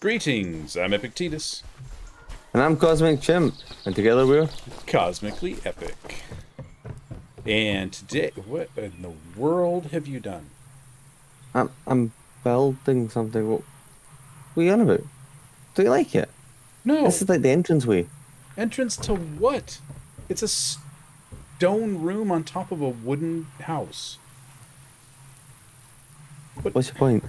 Greetings, I'm Epictetus. And I'm Cosmic Chimp, and together we're Cosmically Epic. And today, what in the world have you done? I'm I'm building something. What, what are you on about? Do you like it? No, This is like the entranceway. entrance to what? It's a stone room on top of a wooden house. What's your point?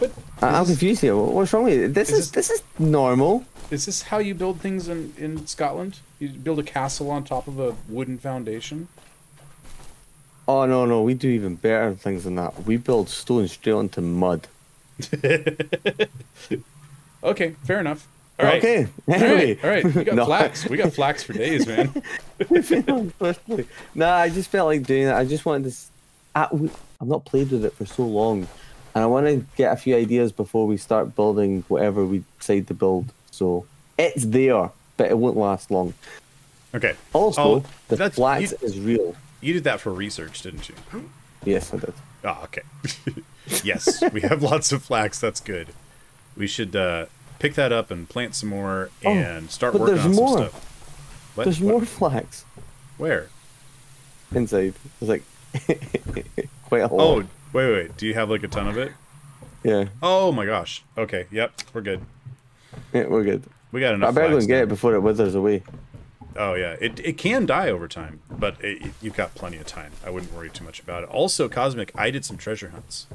But I, I'm confused here. What's wrong with it? This Is is this is normal. is this how you build things in, in Scotland? You build a castle on top of a wooden foundation? Oh no no, we do even better things than that. We build stone straight onto mud. Okay, fair enough. All right. Okay. All Anyway. right, all right. We got No. flax. We got flax for days, man. nah, I just felt like doing it. I just wanted to. I, I've not played with it for so long, and I want to get a few ideas before we start building whatever we decide to build. So it's there, but it won't last long. Okay. Also, Oh, the that's- flax you- is real. You did that for research, didn't you? Yes, I did. Oh, okay. yes, we have lots of flax. That's good. We should uh, pick that up and plant some more Oh, and start but working on more. some stuff. What? There's What? more flax Where? inside. It's like quite a lot. Oh, wait, wait. Do you have like a ton of it? yeah. Oh my gosh. Okay. Yep. We're good. yeah, we're good. We got enough. I better get it before it withers away. Oh yeah. It it can die over time, but it, it- you've got plenty of time. I wouldn't worry too much about it. Also, Cosmic, I did some treasure hunts.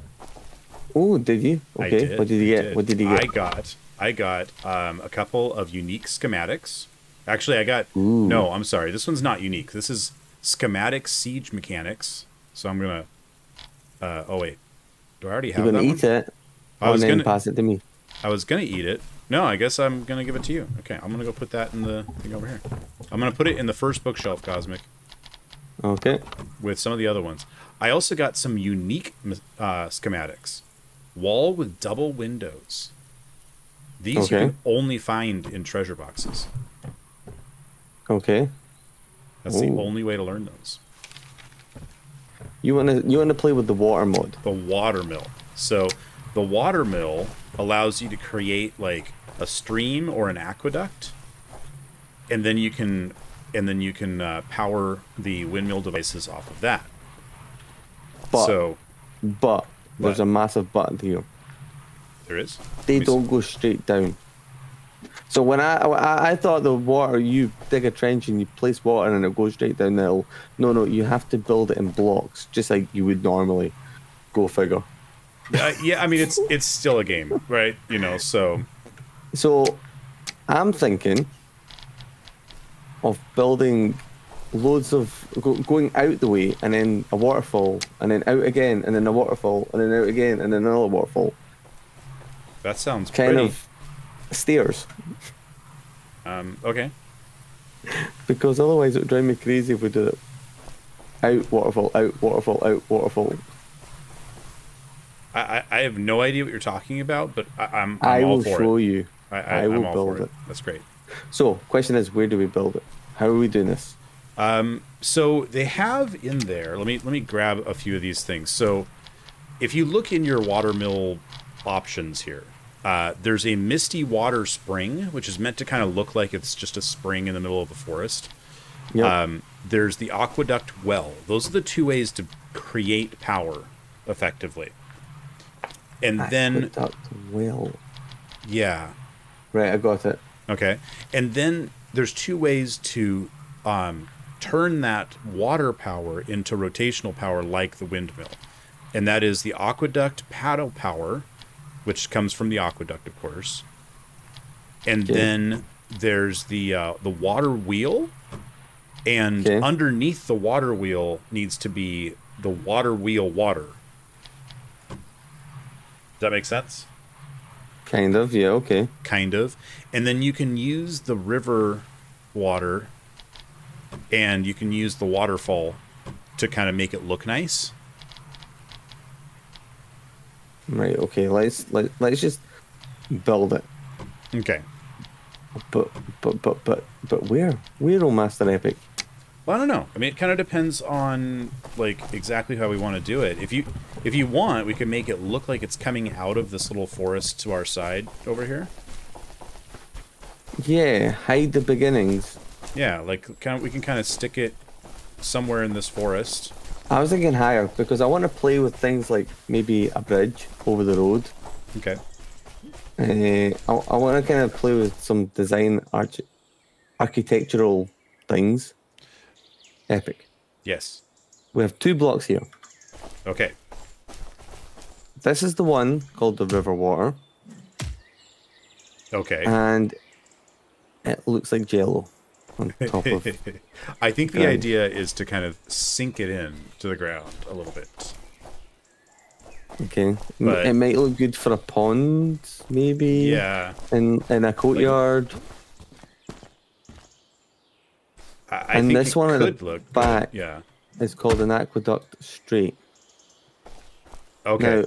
Oh, did you? Okay. did, What did you I get? What did you get? I got I got um, a couple of unique schematics. Actually, I got Ooh. no. I'm sorry. This one's not unique. This is schematic siege mechanics. So I'm gonna. Uh, oh wait, do I already have You're gonna eat one? it, I was then gonna. pass it to me. I was gonna eat it. No, I guess I'm gonna give it to you. Okay, I'm gonna go put that in the thing over here. I'm gonna put it in the first bookshelf, Cosmic, Okay. with some of the other ones. I also got some unique uh, schematics. Wall with double windows. These Okay. you can only find in treasure boxes. Okay. That's the only way to learn those. You wanna you wanna play with the water mod? The water mill. So the water mill allows you to create like a stream or an aqueduct, and then you can and then you can uh, power the windmill devices off of that. But so but there's What? a massive button here. there is. They me see. don't go straight down. So when I, I I thought the water you dig a trench and you place water and it goes straight down the hill. No, no, you have to build it in blocks, just like you would normally. Go figure. Uh, yeah, I mean it's it's still a game, right? You know, so So I'm thinking of building loads of go, going out the way and then a waterfall and then out again and then a waterfall and then out again and then another waterfall. that sounds Kind pretty. of stairs. Um, okay. Because otherwise it would drive me crazy if we did it. Out, waterfall, out, waterfall, out, waterfall. I, I, have no idea what you're talking about, but I, I'm, I'm I all will for show it. you. I, I, I will build it. it. That's great. So, question is, where do we build it? How are we doing this? Um, so they have in there. Let me let me grab a few of these things. So if you look in your watermill options here, uh, there's a misty water spring, which is meant to kind of look like it's just a spring in the middle of a forest. Yep. Um, there's the aqueduct well. Those are the two ways to create power effectively. And then Aqueduct well. yeah, Right, I got it. Okay. And then there's two ways to um, turn that water power into rotational power like the windmill. And that is the aqueduct paddle power, which comes from the aqueduct, of course. And Okay. then there's the uh, the water wheel. And Okay. underneath the water wheel needs to be the water wheel water. Does that make sense? Kind of, yeah, okay. kind of. And then you can use the river water and you can use the waterfall to kind of make it look nice. Right, okay, let's let, let's just build it. Okay. But but but but but where? Where, oh Master Epic? Well, I don't know. I mean, it kind of depends on like exactly how we want to do it. If you if you want, we can make it look like it's coming out of this little forest to our side over here. Yeah, hide the beginnings. Yeah, like kind of, we can kind of stick it somewhere in this forest. I was thinking higher because I want to play with things like maybe a bridge over the road. Okay. Uh, I, I want to kind of play with some design arch- architectural things. Epic. Yes. We have two blocks here. Okay. This is the one called the river water, Okay. and it looks like jello on top of. I think the Right. idea is to kind of sink it in to the ground a little bit. Okay, But- it might look good for a pond, maybe. Yeah. In in a courtyard. I, I And think this it one at the could look good. back- Yeah. It's called an aqueduct straight. Okay. Now,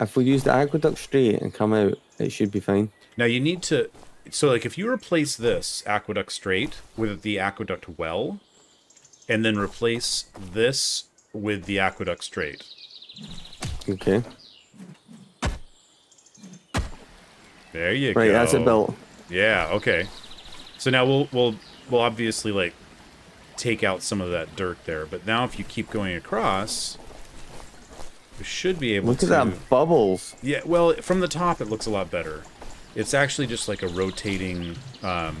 if we use the aqueduct straight and come out, it should be fine. Now you need to so like if you replace this aqueduct straight with the aqueduct well and then replace this with the aqueduct straight. Okay. There you Right, go. that's it built. Yeah, okay. So now we'll we'll we'll obviously like take out some of that dirt there, but now if you keep going across we should be able Look to Look at that bubbles. Yeah, well, from the top it looks a lot better. It's actually just like a rotating um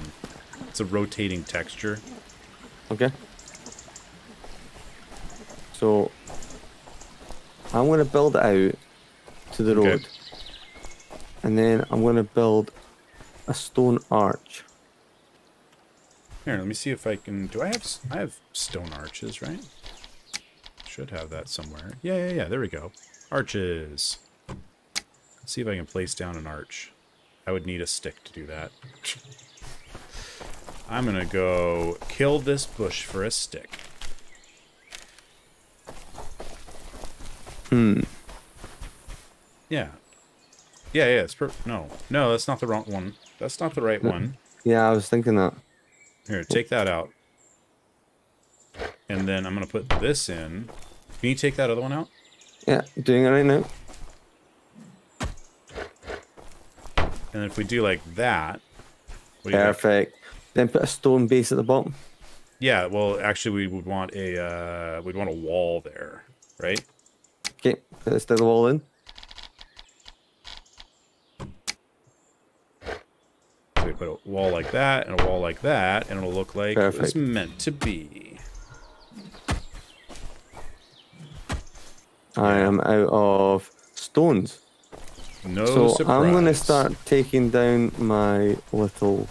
it's a rotating texture. Okay. So I'm gonna build it out to the Okay. road. And then I'm gonna build a stone arch. Here, let me see if I can. Do I have? I have stone arches, right? Should have that somewhere. Yeah, yeah, yeah. There we go. Arches. Let's see if I can place down an arch. I would need a stick to do that. I'm gonna go kill this bush for a stick. Hmm. Yeah. Yeah, yeah. It's per- no, no. That's not the wrong one. That's not the right No. one. Yeah, I was thinking that. Here, take that out. And then I'm gonna put this in. Can you take that other one out? Yeah, doing it right now. And if we do like that, do? Perfect. Then put a stone base at the bottom. Yeah, well, actually, we would want a uh, we'd want a wall there, right? Okay, this to the wall in. So we put a wall like that and a wall like that, and it'll look like it was meant to be. I am out of stones. No so surprise. I'm gonna start taking down my little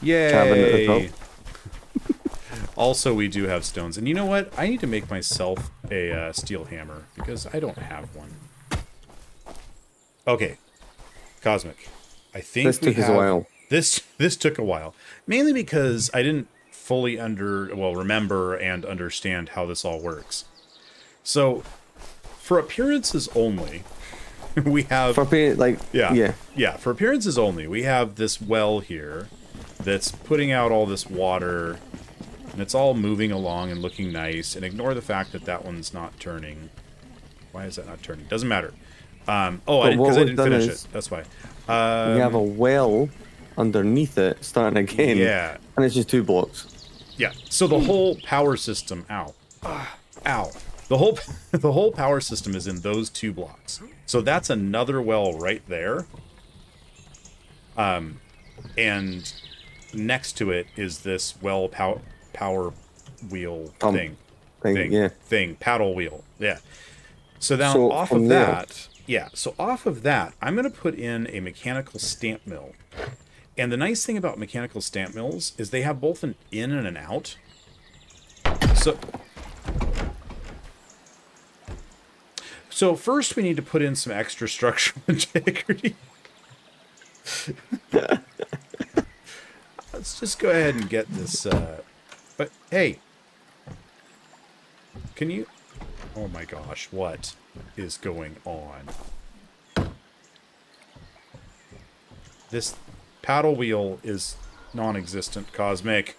Yay! cabin at the top. also, we do have stones, and you know what? I need to make myself a uh, steel hammer because I don't have one. Okay, cosmic. I think This took us a while. This this took a while, mainly because I didn't fully under well remember and understand how this all works. So, for appearances only, we have For like yeah. yeah. Yeah, for appearances only, we have this well here that's putting out all this water and it's all moving along and looking nice and ignore the fact that that one's not turning. Why is that not turning? Doesn't matter. Um, oh, I because I didn't finish is- it. That's why. Um, we have a well underneath it starting again. Yeah. And it's just two blocks. Yeah. So the whole power system, ow, Ah, ow, the whole the whole power system is in those two blocks. So that's another well right there. Um, and next to it is this well power power wheel Pump thing, Thing, thing, yeah. thing, paddle wheel. Yeah. So now So off of there- that, yeah. So off of that, I'm going to put in a mechanical stamp mill. And the nice thing about mechanical stamp mills is they have both an in and an out. So So first we need to put in some extra structural integrity. Let's just go ahead and get this uh but hey. Can you Oh my gosh, what is going on? This paddle wheel is non-existent cosmic.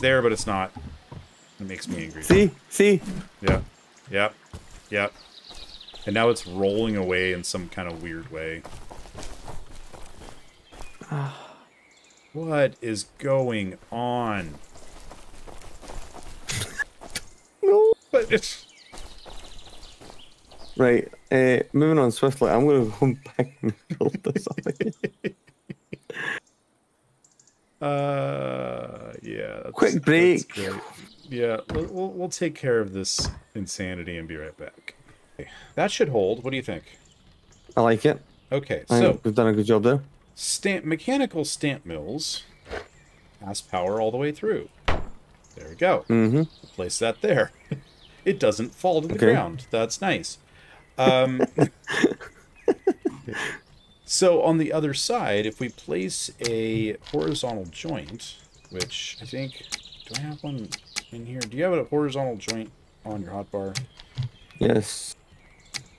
There, but it's not. It makes me angry. See, see. Yeah. Yep. Yep. And now it's rolling away in some kind of weird way. what is going on? No. But it's Right. Uh, moving on swiftly. I'm gonna go back and build this up again. uh yeah. That's, Quick break. Yeah, we'll, we'll we'll take care of this insanity and be right back. That should hold. What do you think? I like it. Okay, I so we've done a good job there. stamp mechanical stamp mills pass power all the way through. There we go. Mm-hmm. Place that there. It doesn't fall to the Okay. ground. That's nice. Um, so on the other side, if we place a horizontal joint, which I think, do I have one in here? Do you have a horizontal joint on your hotbar? Yes.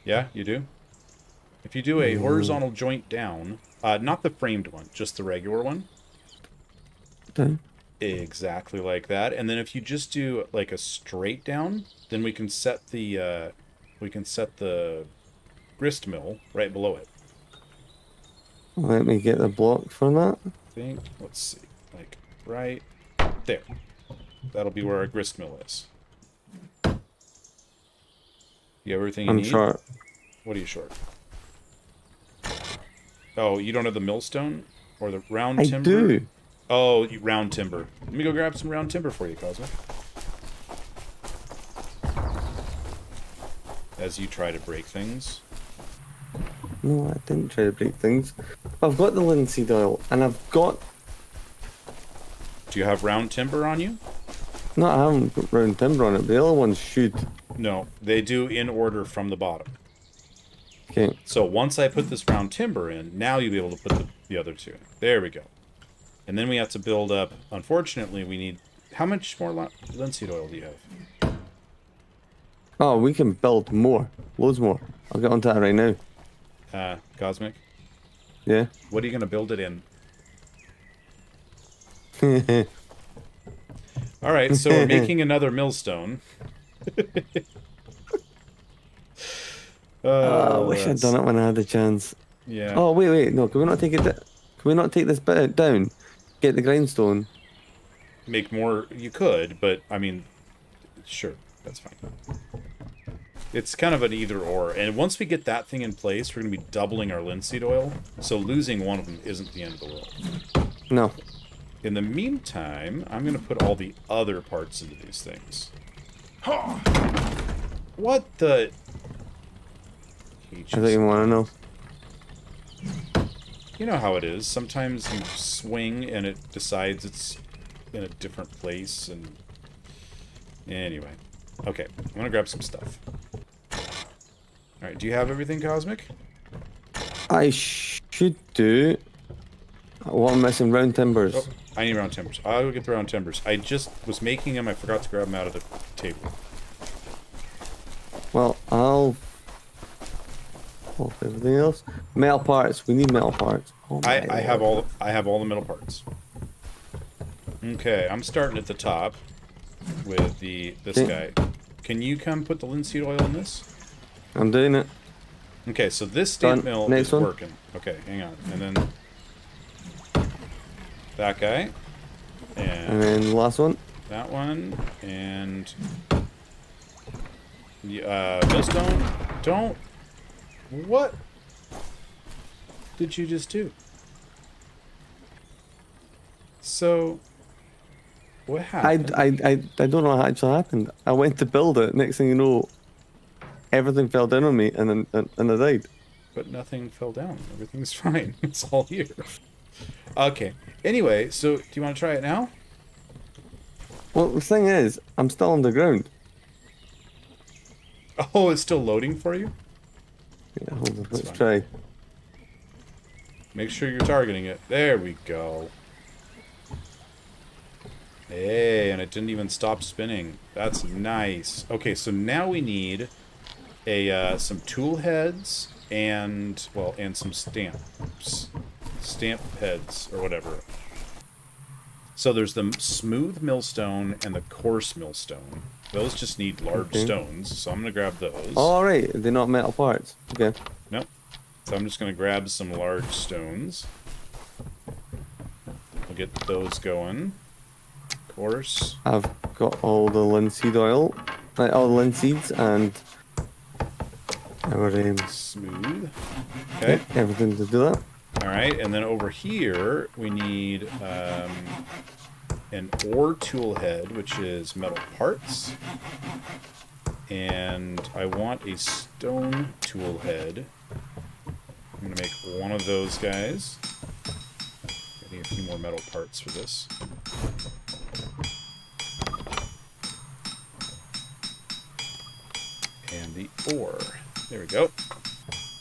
Yeah, you do. If you do a horizontal joint down, uh, not the framed one, just the regular one, Done. exactly like that. And then if you just do like a straight down, then we can set the uh, we can set the grist mill right below it. Let me get the block for that. I think. Let's see, like right there. That'll be where our grist mill is. You have everything you I'm need. short. What are you short? Oh, you don't have the millstone or the round I timber. I do. Oh, you, round timber. Let me go grab some round timber for you, Cosmo. As you try to break things. No, I didn't try to break things. I've got the linseed oil, and I've got. Do you have round timber on you? No, I haven't put round timber on it. The other ones should. No, they do in order from the bottom. Okay. So once I put this round timber in, now you'll be able to put the, the other two in. There we go. And then we have to build up. Unfortunately, we need. How much more linseed oil do you have? Oh, we can build more. Loads more. I'll get onto that right now. Uh, Cosmic? Yeah. What are you going to build it in? All right, so we're making another millstone. Oh, I oh, wish I'd done it when I had the chance. Yeah. Oh, wait, wait. No, can we not take it? Can we not take this bit down? Get the grindstone. Make more. You could, but I mean, sure, that's fine. It's kind of an either or. And once we get that thing in place, we're going to be doubling our linseed oil. So losing one of them isn't the end of the world. No. In the meantime, I'm going to put all the other parts into these things. What the? He I don't even want to know. You know how it is. Sometimes you swing and it decides it's in a different place and anyway. Okay, I'm gonna grab some stuff. Alright, do you have everything, Cosmic? I should do. What I'm missing, round timbers. Oh, I need round timbers. I'll go get the round timbers. I just was making them, I forgot to grab them out of the table. Well, I'll. Oh, everything else. Metal parts. We need metal parts. Oh I, I have all I have all the metal parts. Okay, I'm starting at the top with the this guy. Can you come put the linseed oil in this? I'm doing it. Okay, so this stamp mill Next is one. working. Okay, hang on. And then that guy. And And then the last one. that one. And the uh millstone. Don't what did you just do? So what happened? I, I, I don't know how it actually happened. I went to build it. Next thing you know, everything fell down on me, and then and, and I died. but nothing fell down. Everything's fine. It's all here. Okay. Anyway, so do you want to try it now? Well, the thing is, I'm still underground. Oh, it's still loading for you? Yeah, hold on, let's fine. try. Make sure you're targeting it. There we go. Hey, and it didn't even stop spinning. That's nice. Okay, so now we need a uh, some tool heads and well, and some stamps, stamp heads or whatever. So there's the smooth millstone and the coarse millstone. Those just need large Okay. stones, so I'm gonna grab those. All right. They're not metal parts. Okay. Nope. So I'm just gonna grab some large stones. We'll get those going. Coarse. I've got all the linseed oil, like all the linseeds and our um, Smooth. Okay. everything to do that. All right, and then over here we need um, an ore tool head, which is metal parts, and I want a stone tool head. I'm gonna make one of those guys. I need a few more metal parts for this. And the ore. There we go.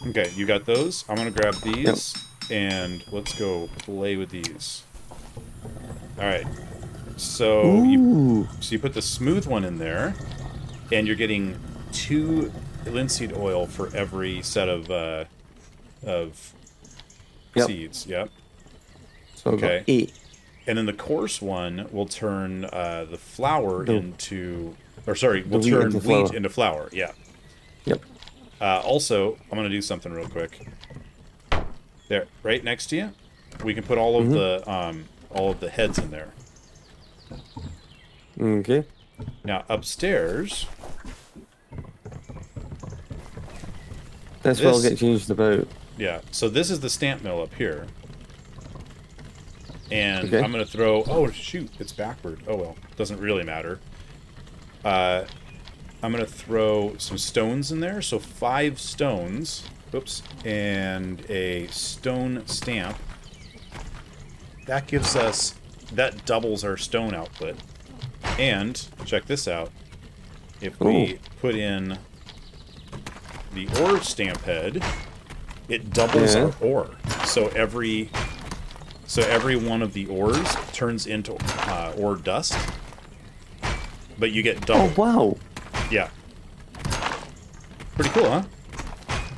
Okay, you got those. I'm gonna grab these and let's go play with these. All right. So you so you put the smooth one in there, and you're getting two linseed oil for every set of uh, of Yep. seeds. Yep. So Okay. eight. And then the coarse one will turn uh, the flour The- into, or sorry, will wheat turn into wheat flour. into flour. Yeah. Yep. Uh, also, I'm gonna do something real quick. There, right next to you, we can put all of Mhm. the um, all of the heads in there. Okay. Now upstairs, This, will This- get changed about. yeah. So this is the stamp mill up here, and Okay. I'm gonna throw. Oh shoot, it's backward. Oh well, doesn't really matter. Uh, I'm gonna throw some stones in there. So five stones. Oops, and a stone stamp. That gives us that doubles our stone output. And check this out. If we Ooh. put in the ore stamp head, it doubles Yeah. our ore. So every so every one of the ores turns into uh, ore dust. But you get double. Oh wow. Yeah. Pretty cool, huh?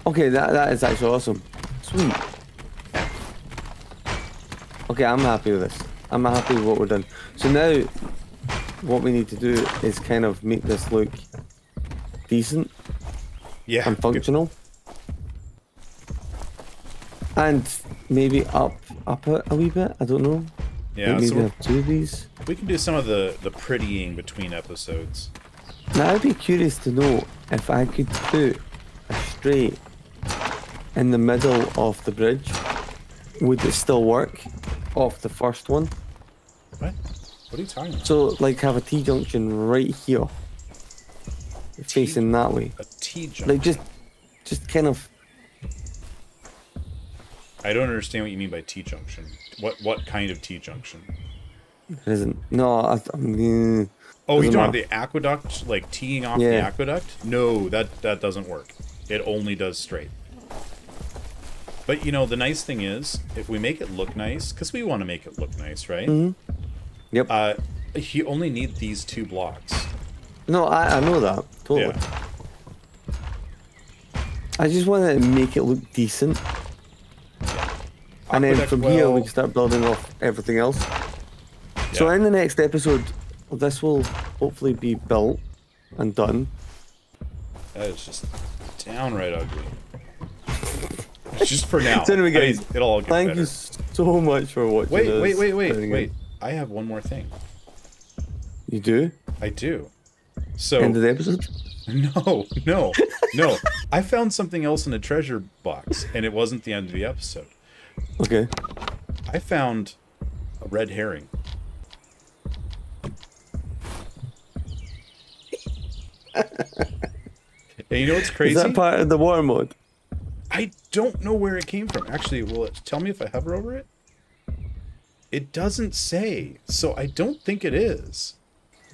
Okay, that that is actually awesome. Sweet. Okay, I'm happy with this. I'm happy with what we're done. So now, what we need to do is kind of make this look decent Yeah. and functional, and maybe up up it a wee bit. I don't know. Yeah, maybe so we're- have two of these. we can do some of the the prettying between episodes. Now I'd be curious to know if I could put a straight in the middle of the bridge. Would it still work off the first one? What? What are you talking about? So like have a T junction right here, facing that way. A T junction. Like just, just kind of. I don't understand what you mean by T junction. What what kind of T junction? It isn't. No, I, I mean, Oh, you don't have the aqueduct like teeing off the aqueduct? No, that that doesn't work. It only does straight. But you know, the nice thing is, if we make it look nice, because we want to make it look nice, right? Mhm. Yep. Uh, you only need these two blocks. no, I, I know that totally. Yeah. I just want to make it look decent, and then from here we can start building off everything else. Yeah. So in the next episode, this will hopefully be built and done. That is just downright ugly. Just for now. Anyway, I mean, guys, it'll all get Thank better. you so much for watching. Wait, this wait, wait, wait, wait. I have one more thing. You do? I do. So End of the episode? No, no, no. I found something else in a treasure box, and it wasn't the end of the episode. Okay. I found a red herring. and you know what's crazy? Is that part of the water mod? I don't know where it came from. Actually, will it tell me if I hover over it? It doesn't say, so I don't think it is.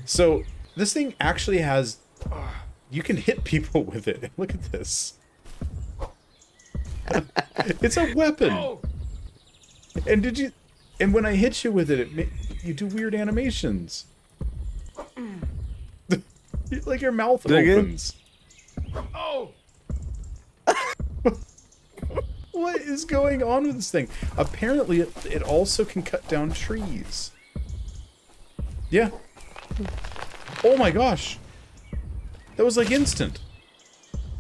So this thing actually has. ah, you can hit people with it. Look at this. it's a weapon. And did you? And when I hit you with it, it ma- you do weird animations. like your mouth Do it again. opens. Oh. what is going on with this thing? Apparently, it, it also can cut down trees. Yeah. Oh my gosh. That was like instant.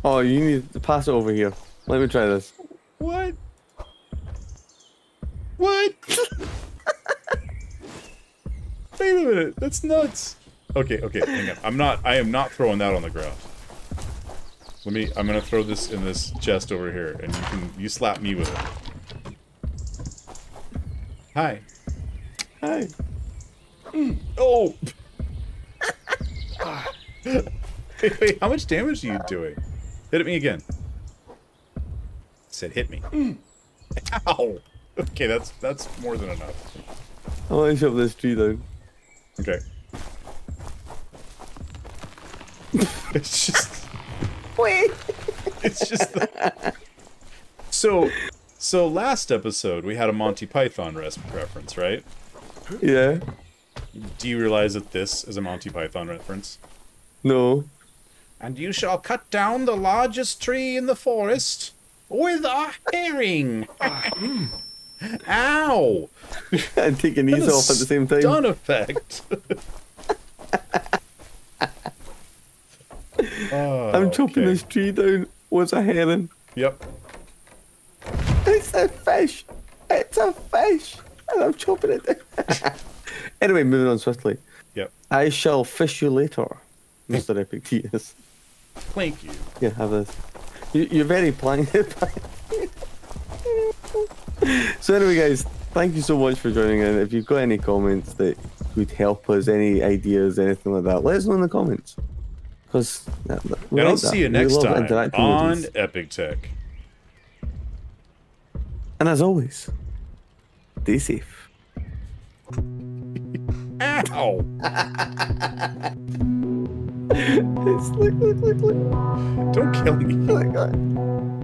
Oh, you need to pass it over here. Let me try this. What? What? Wait a minute. That's nuts. Okay, okay, hang on. I'm not I am not throwing that on the ground. Let me I'm gonna throw this in this chest over here and you can you slap me with it. Hi. Hi. Mm. Oh wait, wait, how much damage are you doing? Hit at me again. said hit me. Mm. Ow! Okay, that's that's more than enough. I want to shove this tree down. Okay. it's just Wait. it's just the... so so last episode we had a Monty Python res- reference, right? Yeah. Do you realize that this is a Monty Python reference? No. And you shall cut down the largest tree in the forest with a herring. Ow! and take your knees off at the same time. Stun effect. Oh, I'm chopping okay. this tree down with a herring. Yep. It's a fish. It's a fish. And I'm chopping it down. anyway, moving on swiftly. Yep. I shall fish you later, Mr. Epictetus. Thank you. Yeah, have this. You, you're very planked. so anyway, guys, thank you so much for joining in. If you've got any comments that would help us, any ideas, anything like that, let us know in the comments. Because uh, And I'll see you next time on EpikTek. And as always, stay safe. Ow! Look, look, look, look. Don't kill me. Oh my god.